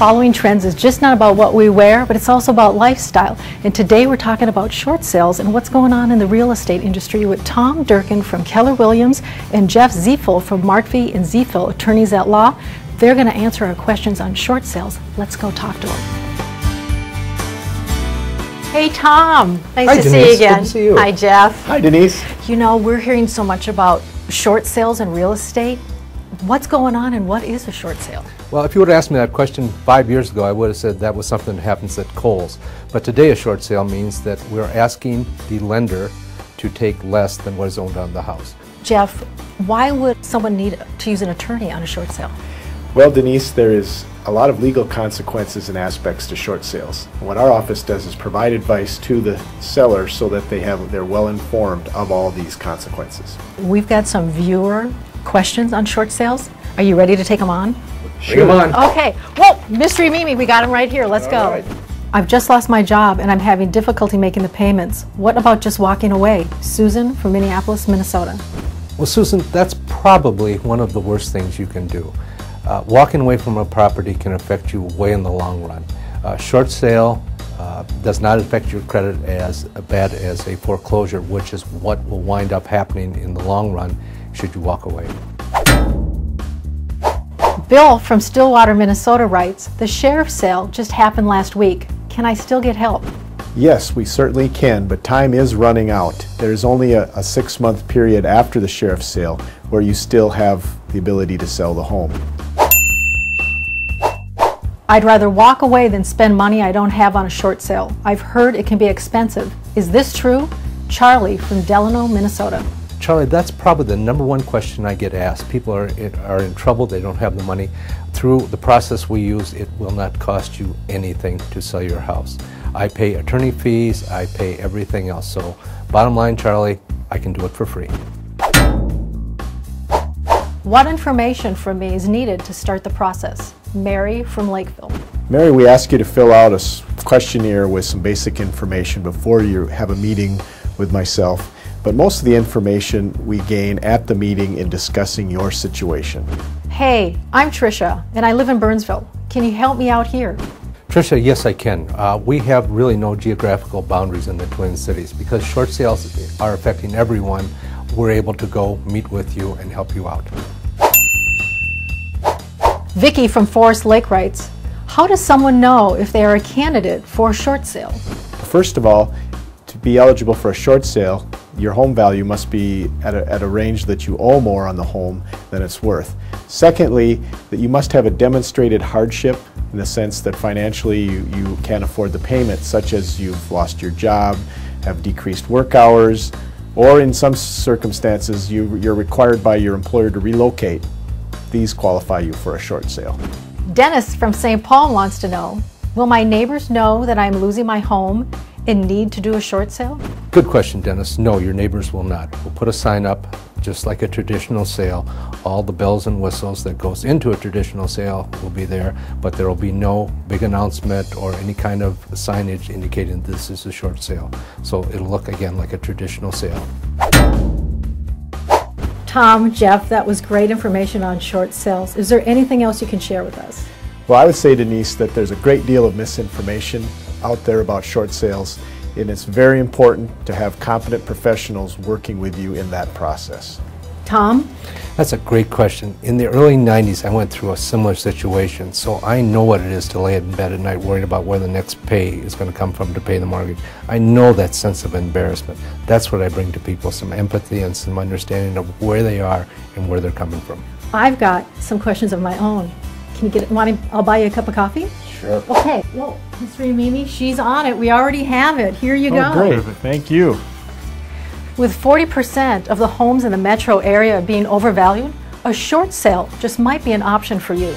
Following trends is just not about what we wear, but it's also about lifestyle. And today we're talking about short sales and what's going on in the real estate industry with Tom Durkin from Keller Williams and Jeff Ziefel from Markvi and Ziefel, attorneys at law. They're going to answer our questions on short sales. Let's go talk to them. Hey Tom, nice Hi, to Denise. see you again. Good to see you. Hi Jeff. Hi, Denise. You know, we're hearing so much about short sales in real estate. What's going on and what is a short sale? Well, if you would have asked me that question five years ago, I would have said that was something that happens at Kohl's. But today, a short sale means that we're asking the lender to take less than what is owned on the house. Jeff, why would someone need to use an attorney on a short sale? Well, Denise, there is a lot of legal consequences and aspects to short sales. What our office does is provide advice to the seller so that they have they're well informed of all these consequences. We've got some viewer questions on short sales. Are you ready to take them on? Bring 'em on. Okay. Well, Mystery Mimi, we got him right here. Let's go. All right. I've just lost my job and I'm having difficulty making the payments. What about just walking away? Susan from Minneapolis, Minnesota. Well, Susan, that's probably one of the worst things you can do. Uh, walking away from a property can affect you way in the long run. Uh, short sale uh, does not affect your credit as bad as a foreclosure, which is what will wind up happening in the long run should you walk away. Bill from Stillwater, Minnesota writes, The sheriff's sale just happened last week. Can I still get help? Yes, we certainly can, but time is running out. There's only a, a six-month period after the sheriff's sale where you still have the ability to sell the home. I'd rather walk away than spend money I don't have on a short sale. I've heard it can be expensive. Is this true? Charlie from Delano, Minnesota. Charlie, that's probably the number one question I get asked. People are in, are in trouble, they don't have the money. Through the process we use, it will not cost you anything to sell your house. I pay attorney fees, I pay everything else. So, bottom line, Charlie, I can do it for free. What information from me is needed to start the process? Mary from Lakeville. Mary, we ask you to fill out a questionnaire with some basic information before you have a meeting with myself. But most of the information we gain at the meeting in discussing your situation. Hey, I'm Trisha and I live in Burnsville. Can you help me out here? Tricia, yes, I can. Uh, we have really no geographical boundaries in the Twin Cities because short sales are affecting everyone. We're able to go meet with you and help you out. Vicky from Forest Lake writes, How does someone know if they are a candidate for a short sale? First of all, to be eligible for a short sale, your home value must be at a, at a range that you owe more on the home than it's worth. Secondly, that you must have a demonstrated hardship in the sense that financially you, you can't afford the payment, such as you've lost your job, have decreased work hours, or in some circumstances you, you're required by your employer to relocate. These qualify you for a short sale. Dennis from St. Paul wants to know, Will my neighbors know that I'm losing my home and need to do a short sale? Good question, Dennis. No, your neighbors will not. We'll put a sign up just like a traditional sale. All the bells and whistles that goes into a traditional sale will be there, but there will be no big announcement or any kind of signage indicating this is a short sale. So it'll look again like a traditional sale. Tom, Jeff, that was great information on short sales. Is there anything else you can share with us? Well, I would say, Denise, that there's a great deal of misinformation out there about short sales, and it's very important to have competent professionals working with you in that process. Tom? That's a great question. In the early 90s, I went through a similar situation, so I know what it is to lay in bed at night worrying about where the next pay is going to come from to pay the mortgage. I know that sense of embarrassment. That's what I bring to people some empathy and some understanding of where they are and where they're coming from. I've got some questions of my own. Can you get it? Want to, I'll buy you a cup of coffee? Sure. Okay. Whoa, Mystery Mimi, she's on it. We already have it. Here you oh, go. Oh, great. Thank you. With 40% of the homes in the metro area being overvalued, a short sale just might be an option for you.